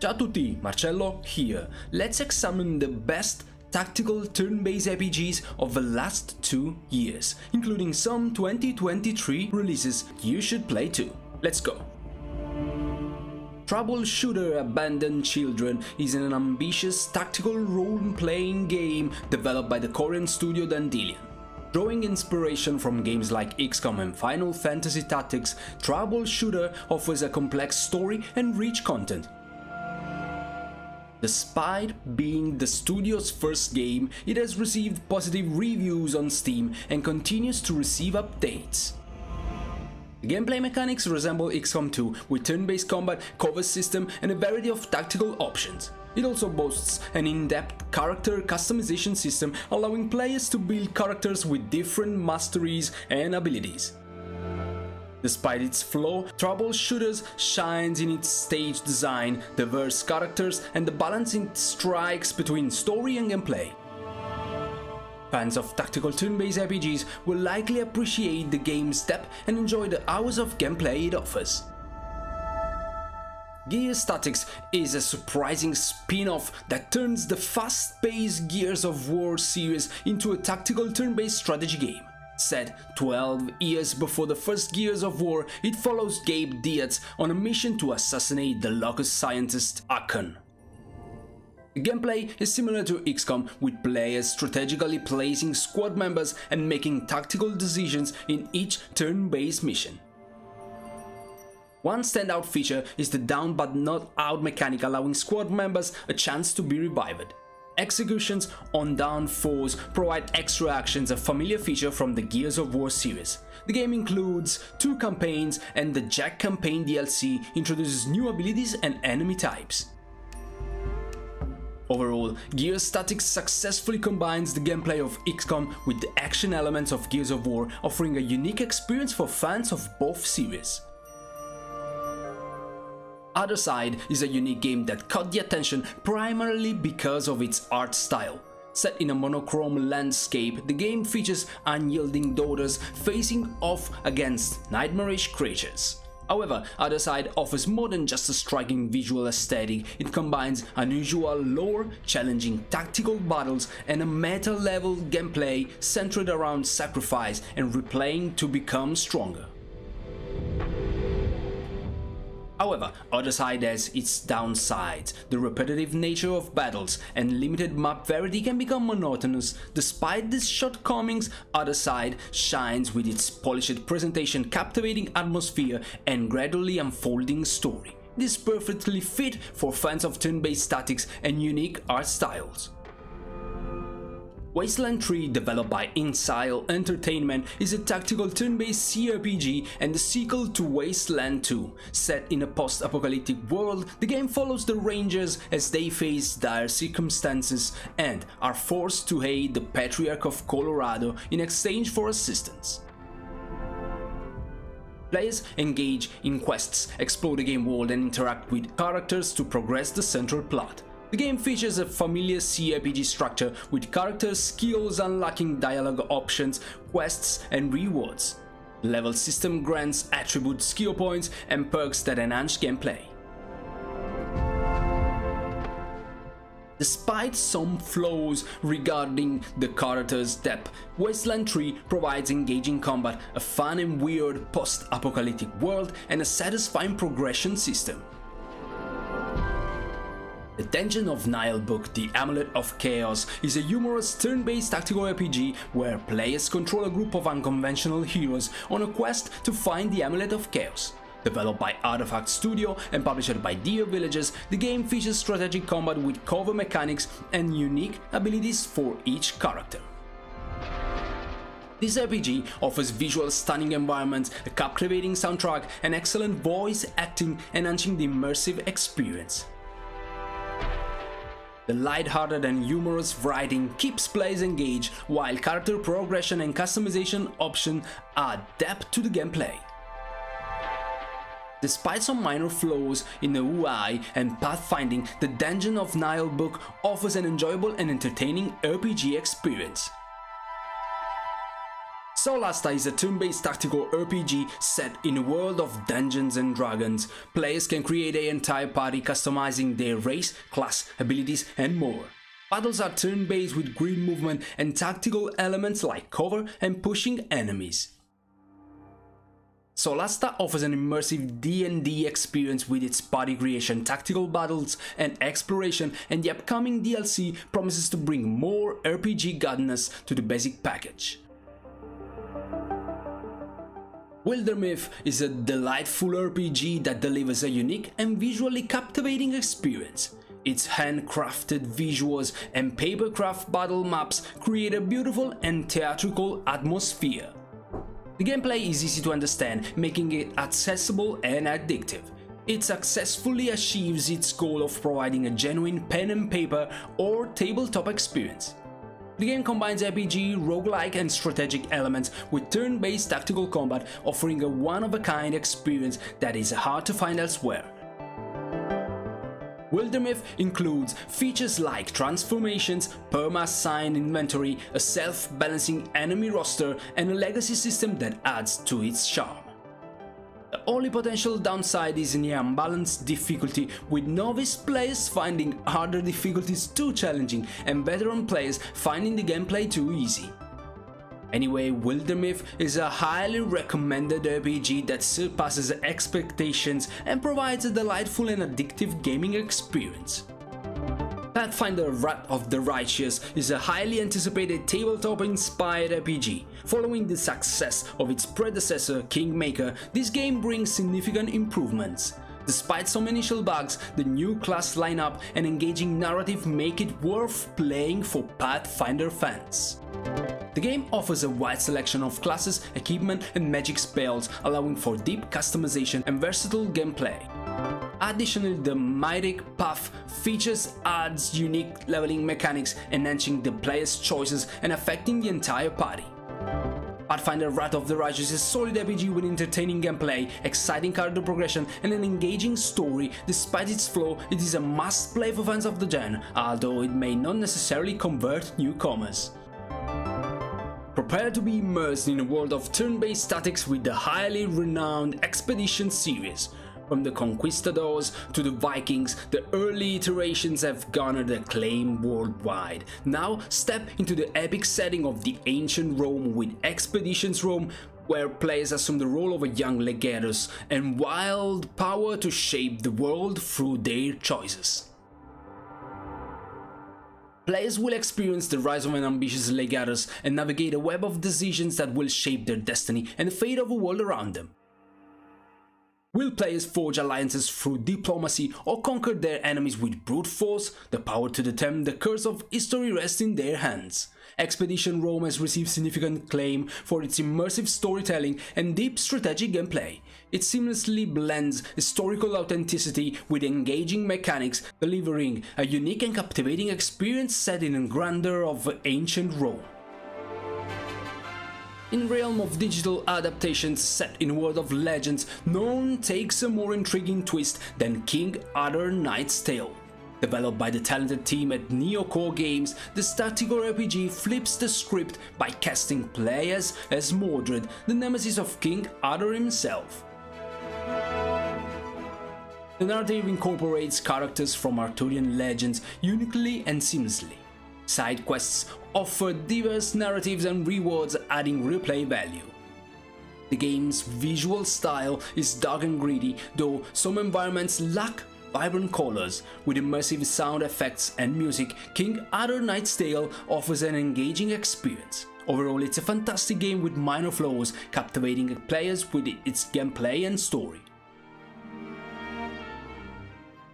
Ciao a tutti, Marcello here. Let's examine the best tactical turn-based RPGs of the last two years, including some 2023 releases you should play too. Let's go! Troubleshooter Abandoned Children is an ambitious tactical role-playing game developed by the Korean studio Dandylion. Drawing inspiration from games like XCOM and Final Fantasy Tactics, Troubleshooter offers a complex story and rich content, Despite being the studio's first game, it has received positive reviews on Steam and continues to receive updates. Gameplay mechanics resemble XCOM 2 with turn-based combat, cover system and a variety of tactical options. It also boasts an in-depth character customization system allowing players to build characters with different masteries and abilities. Despite its flaw, Troubleshooters shines in its stage design, diverse characters and the balancing strikes between story and gameplay. Fans of tactical turn-based RPGs will likely appreciate the game's depth and enjoy the hours of gameplay it offers. Gears Tactics is a surprising spin-off that turns the fast-paced Gears of War series into a tactical turn-based strategy game. Set 12 years before the first Gears of War, it follows Gabe Dietz on a mission to assassinate the Locust scientist Ukkon. The gameplay is similar to XCOM, with players strategically placing squad members and making tactical decisions in each turn-based mission. One standout feature is the down but not out mechanic allowing squad members a chance to be revived. Executions on down foes provide extra actions, a familiar feature from the Gears of War series. The game includes two campaigns and the Jack campaign DLC introduces new abilities and enemy types. Overall, Gears Tactics successfully combines the gameplay of XCOM with the action elements of Gears of War, offering a unique experience for fans of both series. Othercide is a unique game that caught the attention primarily because of its art style. Set in a monochrome landscape, the game features unyielding daughters facing off against nightmarish creatures. However, Othercide offers more than just a striking visual aesthetic, it combines unusual lore, challenging tactical battles, and a meta-level gameplay centered around sacrifice and replaying to become stronger. However, Othercide has its downsides. The repetitive nature of battles and limited map variety can become monotonous. Despite these shortcomings, Othercide shines with its polished presentation, captivating atmosphere, and gradually unfolding story. This perfectly fit for fans of turn-based tactics and unique art styles. Wasteland 3, developed by Inxile Entertainment, is a tactical turn-based CRPG and the sequel to Wasteland 2. Set in a post-apocalyptic world, the game follows the Rangers as they face dire circumstances and are forced to aid the Patriarch of Colorado in exchange for assistance. Players engage in quests, explore the game world and interact with characters to progress the central plot. The game features a familiar CRPG structure with characters, skills, unlocking dialogue options, quests, and rewards. The level system grants attribute skill points and perks that enhance gameplay. Despite some flaws regarding the character's depth, Wasteland 3 provides engaging combat, a fun and weird post-apocalyptic world, and a satisfying progression system. The Dungeon of Naheulbeuk, The Amulet of Chaos, is a humorous turn-based tactical RPG where players control a group of unconventional heroes on a quest to find the Amulet of Chaos. Developed by Artifact Studio and published by Dear Villagers, the game features strategic combat with cover mechanics and unique abilities for each character. This RPG offers visual stunning environments, a captivating soundtrack, and excellent voice acting enhancing the immersive experience. The light-hearted and humorous writing keeps players engaged, while character progression and customization options add depth to the gameplay. Despite some minor flaws in the UI and pathfinding, the Dungeon of Naheulbeuk offers an enjoyable and entertaining RPG experience. Solasta is a turn-based tactical RPG set in a world of Dungeons and Dragons. Players can create an entire party customizing their race, class, abilities and more. Battles are turn-based with grid movement and tactical elements like cover and pushing enemies. Solasta offers an immersive D&D experience with its party creation, tactical battles and exploration and the upcoming DLC promises to bring more RPG godness to the basic package. Wildermyth is a delightful RPG that delivers a unique and visually captivating experience. Its handcrafted visuals and papercraft battle maps create a beautiful and theatrical atmosphere. The gameplay is easy to understand, making it accessible and addictive. It successfully achieves its goal of providing a genuine pen and paper or tabletop experience. The game combines RPG, roguelike and strategic elements with turn-based tactical combat, offering a one-of-a-kind experience that is hard to find elsewhere. Wildermyth includes features like transformations, perma-assigned inventory, a self-balancing enemy roster, and a legacy system that adds to its charm. The only potential downside is in the unbalanced difficulty, with novice players finding harder difficulties too challenging and veteran players finding the gameplay too easy. Anyway, Wildermyth is a highly recommended RPG that surpasses expectations and provides a delightful and addictive gaming experience. Pathfinder Wrath of the Righteous is a highly anticipated tabletop-inspired RPG. Following the success of its predecessor, Kingmaker, this game brings significant improvements. Despite some initial bugs, the new class lineup and engaging narrative make it worth playing for Pathfinder fans. The game offers a wide selection of classes, equipment and magic spells, allowing for deep customization and versatile gameplay. Additionally, the Mythic Path features adds unique leveling mechanics, enhancing the player's choices and affecting the entire party. Pathfinder Wrath of the Righteous is a solid RPG with entertaining gameplay, exciting character progression, and an engaging story. Despite its flaw, it is a must-play for fans of the genre, although it may not necessarily convert newcomers. Prepare to be immersed in a world of turn-based tactics with the highly renowned Expedition series. From the conquistadors to the Vikings, the early iterations have garnered acclaim worldwide. Now step into the epic setting of the ancient Rome with Expeditions Rome, where players assume the role of a young legatus and wild power to shape the world through their choices. Players will experience the rise of an ambitious legatus and navigate a web of decisions that will shape their destiny and the fate of the world around them. Will players forge alliances through diplomacy or conquer their enemies with brute force? The power to determine the course of history rests in their hands. Expedition Rome has received significant acclaim for its immersive storytelling and deep strategic gameplay. It seamlessly blends historical authenticity with engaging mechanics, delivering a unique and captivating experience set in the grandeur of ancient Rome. In realm of digital adaptations set in World of Legends, none takes a more intriguing twist than King Arthur Knight's Tale. Developed by the talented team at Neocore Games, the tactical RPG flips the script by casting players as Mordred, the nemesis of King Arthur himself. The narrative incorporates characters from Arthurian legends uniquely and seamlessly. Side quests offer diverse narratives and rewards adding replay value. The game's visual style is dark and gritty, though some environments lack vibrant colors. With immersive sound effects and music, King Arthur Knight's Tale offers an engaging experience. Overall, it's a fantastic game with minor flaws, captivating players with its gameplay and story.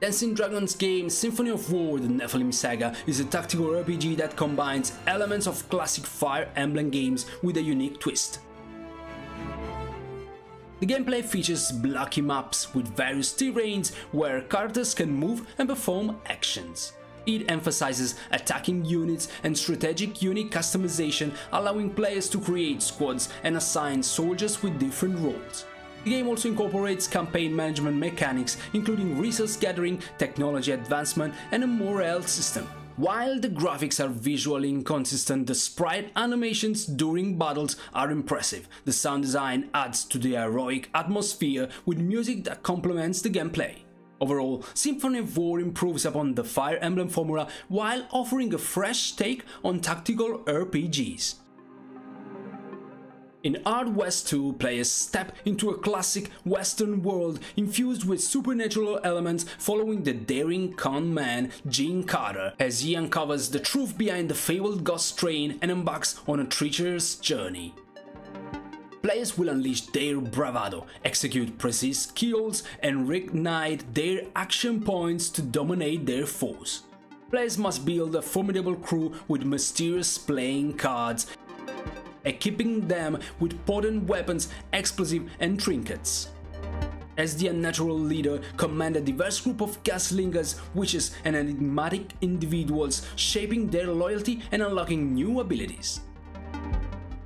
Dancing Dragon Games Symphony of War The Nephilim Saga is a tactical RPG that combines elements of classic Fire Emblem games with a unique twist. The gameplay features blocky maps with various terrains where characters can move and perform actions. It emphasizes attacking units and strategic unit customization, allowing players to create squads and assign soldiers with different roles. The game also incorporates campaign management mechanics, including resource gathering, technology advancement, and a morale system. While the graphics are visually inconsistent, the sprite animations during battles are impressive. The sound design adds to the heroic atmosphere with music that complements the gameplay. Overall, Symphony of War improves upon the Fire Emblem formula while offering a fresh take on tactical RPGs. In Hard West 2, players step into a classic Western world infused with supernatural elements following the daring con man Gin Carter as he uncovers the truth behind the fabled ghost train and embarks on a treacherous journey. Players will unleash their bravado, execute precise kills, and reignite their action points to dominate their foes. Players must build a formidable crew with mysterious playing cards equipping them with potent weapons, explosives and trinkets. As the unnatural leader, command a diverse group of gunsslingers, witches and enigmatic individuals, shaping their loyalty and unlocking new abilities.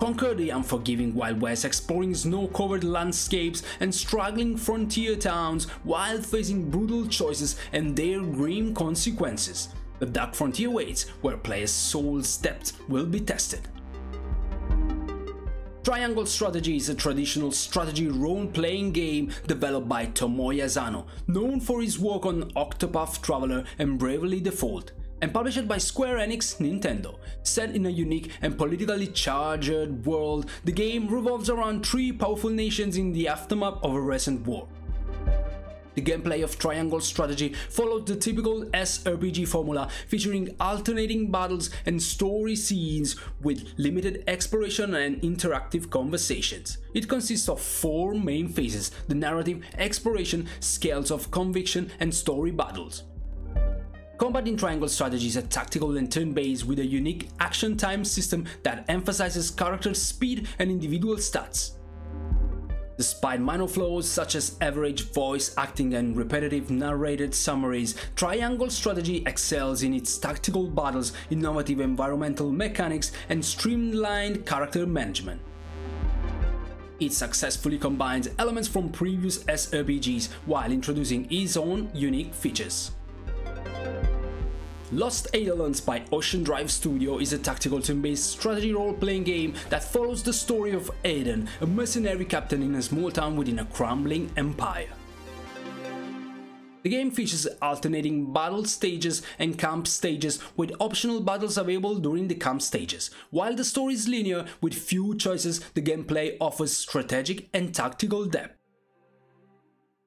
Conquer the unforgiving Wild West, exploring snow-covered landscapes and struggling frontier towns while facing brutal choices and their grim consequences. The dark frontier waits, where players' soul's depth will be tested. Triangle Strategy is a traditional strategy role-playing game developed by Tomoya known for his work on Octopath Traveler and Bravely Default, and published by Square Enix Nintendo. Set in a unique and politically charged world, the game revolves around three powerful nations in the aftermath of a recent war. The gameplay of Triangle Strategy followed the typical SRPG formula featuring alternating battles and story scenes with limited exploration and interactive conversations. It consists of four main phases, the narrative, exploration, scales of conviction and story battles. Combat in Triangle Strategy is a tactical and turn-based with a unique action time system that emphasizes character speed and individual stats. Despite minor flaws such as average voice acting and repetitive narrated summaries, Triangle Strategy excels in its tactical battles, innovative environmental mechanics, and streamlined character management. It successfully combines elements from previous SRPGs while introducing its own unique features. Lost Eidolons by Ocean Drive Studio is a tactical turn-based strategy role-playing game that follows the story of Aiden, a mercenary captain in a small town within a crumbling empire. The game features alternating battle stages and camp stages with optional battles available during the camp stages. While the story is linear with few choices, the gameplay offers strategic and tactical depth.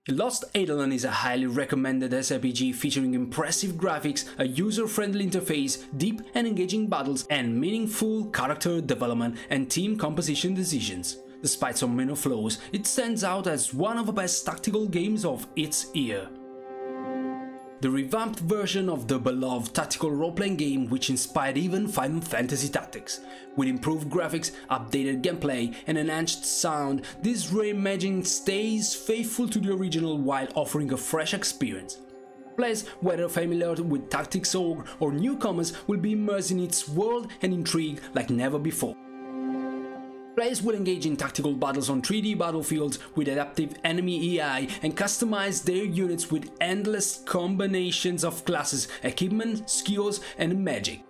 Lost Eidolon is a highly recommended SRPG featuring impressive graphics, a user-friendly interface, deep and engaging battles, and meaningful character development and team composition decisions. Despite some minor flaws, it stands out as one of the best tactical games of its year the revamped version of the beloved tactical role-playing game which inspired even Final Fantasy Tactics. With improved graphics, updated gameplay, and enhanced sound, this reimagining stays faithful to the original while offering a fresh experience. Players, whether familiar with Tactics or newcomers, will be immersed in its world and intrigue like never before. Players will engage in tactical battles on 3D battlefields with adaptive enemy AI and customize their units with endless combinations of classes, equipment, skills and magic.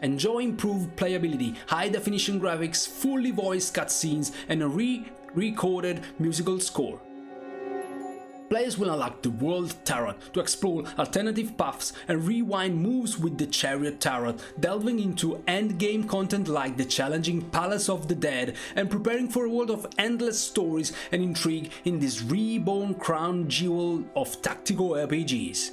Enjoy improved playability, high-definition graphics, fully voiced cutscenes and a re-recorded musical score. Players will unlock the World Tarot to explore alternative paths and rewind moves with the Chariot Tarot, delving into endgame content like the challenging Palace of the Dead and preparing for a world of endless stories and intrigue in this reborn crown jewel of tactical RPGs.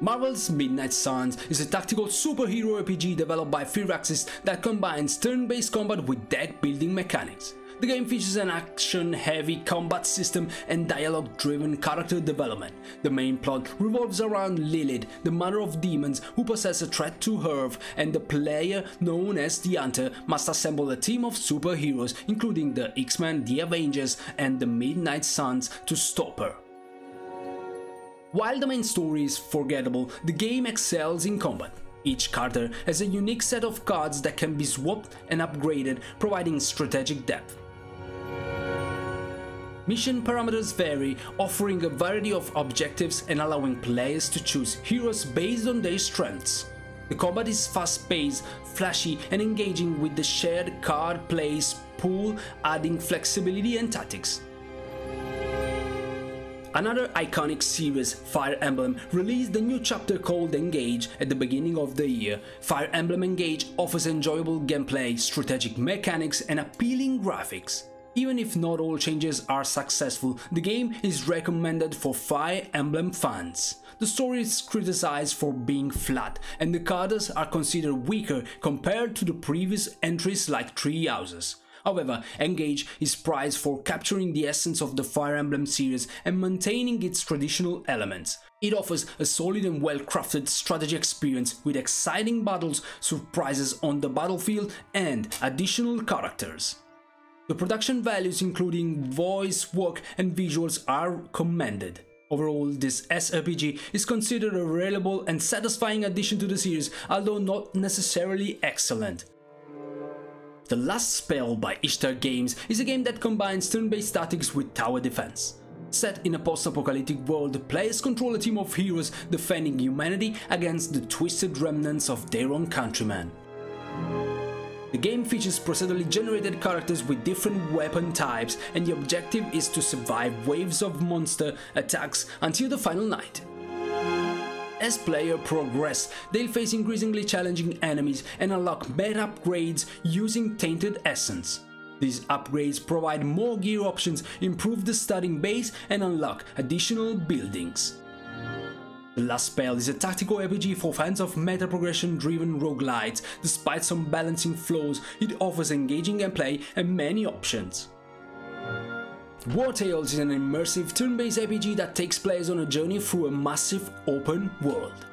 Marvel's Midnight Suns is a tactical superhero RPG developed by Firaxis that combines turn-based combat with deck building mechanics. The game features an action-heavy combat system and dialogue-driven character development. The main plot revolves around Lilith, the mother of demons who possess a threat to Earth, and the player, known as the Hunter, must assemble a team of superheroes, including the X-Men, the Avengers, and the Midnight Suns to stop her. While the main story is forgettable, the game excels in combat. Each character has a unique set of cards that can be swapped and upgraded, providing strategic depth. Mission parameters vary, offering a variety of objectives and allowing players to choose heroes based on their strengths. The combat is fast-paced, flashy and engaging with the shared card plays pool adding flexibility and tactics. Another iconic series, Fire Emblem, released a new chapter called Engage at the beginning of the year. Fire Emblem Engage offers enjoyable gameplay, strategic mechanics and appealing graphics. Even if not all changes are successful, the game is recommended for Fire Emblem fans. The story is criticized for being flat, and the cards are considered weaker compared to the previous entries like Three Houses. However, Engage is prized for capturing the essence of the Fire Emblem series and maintaining its traditional elements. It offers a solid and well-crafted strategy experience with exciting battles, surprises on the battlefield, and additional characters. The production values including voice, work and visuals are commended. Overall, this SRPG is considered a reliable and satisfying addition to the series, although not necessarily excellent. The Last Spell by Ishtar Games is a game that combines turn-based tactics with tower defense. Set in a post-apocalyptic world, players control a team of heroes defending humanity against the twisted remnants of their own countrymen. The game features procedurally generated characters with different weapon types and the objective is to survive waves of monster attacks until the final night. As players progress, they'll face increasingly challenging enemies and unlock better upgrades using Tainted Essence. These upgrades provide more gear options, improve the starting base and unlock additional buildings. The Last Spell is a tactical RPG for fans of meta progression driven roguelites. Despite some balancing flaws, it offers engaging gameplay and many options. War Tales is an immersive turn-based RPG that takes players on a journey through a massive open world.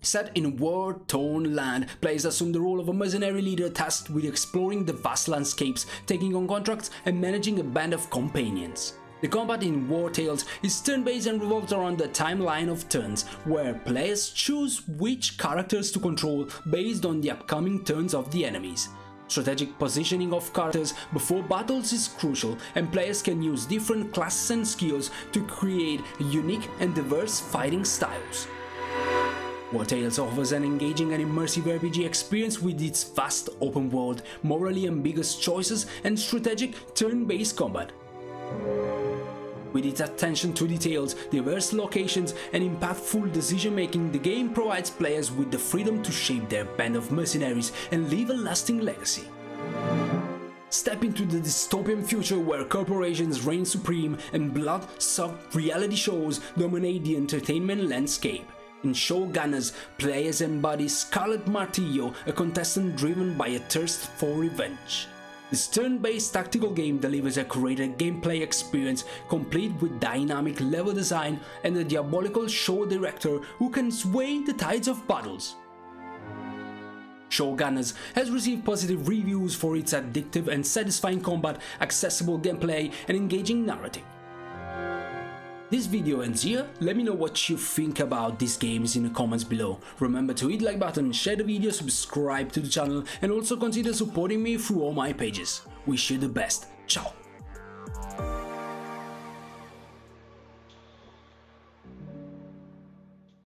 Set in war-torn land, players assume the role of a mercenary leader tasked with exploring the vast landscapes, taking on contracts and managing a band of companions. The combat in War Tales is turn-based and revolves around the timeline of turns, where players choose which characters to control based on the upcoming turns of the enemies. Strategic positioning of characters before battles is crucial and players can use different classes and skills to create unique and diverse fighting styles. War Tales offers an engaging and immersive RPG experience with its vast open world, morally ambiguous choices and strategic turn-based combat. With its attention to details, diverse locations, and impactful decision making, the game provides players with the freedom to shape their band of mercenaries and leave a lasting legacy. Step into the dystopian future where corporations reign supreme and blood-sucked reality shows dominate the entertainment landscape. In Showgunners, players embody Scarlet Martillo, a contestant driven by a thirst for revenge. This turn-based tactical game delivers a curated gameplay experience complete with dynamic level design and a diabolical show director who can sway the tides of battles. Showgunners has received positive reviews for its addictive and satisfying combat, accessible gameplay and engaging narrative. This video ends here, let me know what you think about these games in the comments below. Remember to hit like button, share the video, subscribe to the channel and also consider supporting me through all my pages. Wish you the best, ciao!